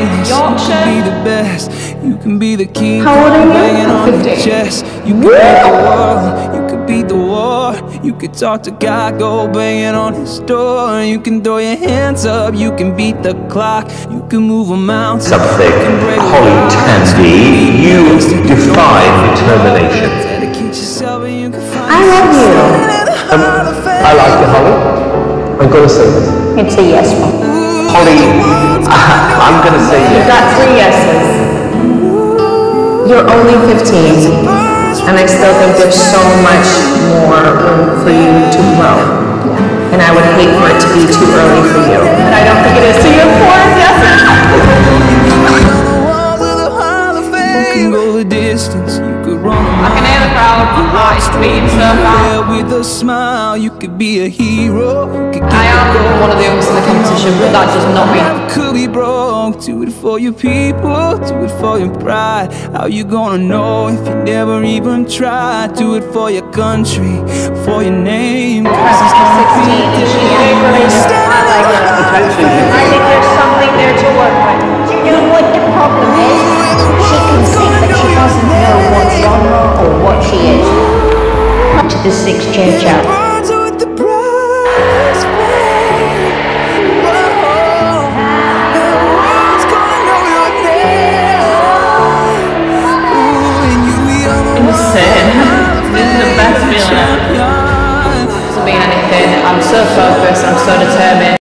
greatness. You can be the best. You can be the king. How old are you? Banging on the 15. chest. You can beat the world. You could beat the war. You could talk to God, go banging on his door. You can throw your hands up. You can beat the clock. You can move a mountain. Something, You can break Holly rocks. Tandy, you defy determination. Dedicate yourself and you can find I love you. Um, I like you, Holly. I'm gonna say this. It's a yes one. Holly, I'm gonna say You yes. got three yeses. You're only 15, and I still think there's so much more room for you to grow. And I would hate for it to be too early for you. And I don't think it is. So you're four yeses. You can go the distance, you could run a I can hear the crowd. It's beating so loud. mile with a smile. You could be a hero. I am one of the youngest in the competition, but that does not mean broke. Do it for your people, do it for your pride. How you gonna know if you never even tried? Do it for your country, for your name. 'cause it's gonna be I think there's something there to work with. You know what the problem is? She can sing, but she doesn't know what genre or what she is. To the six church out. anything. I'm so focused, I'm so determined.